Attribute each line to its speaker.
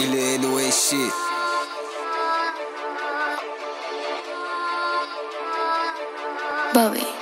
Speaker 1: You little anyway shit.
Speaker 2: Bobby.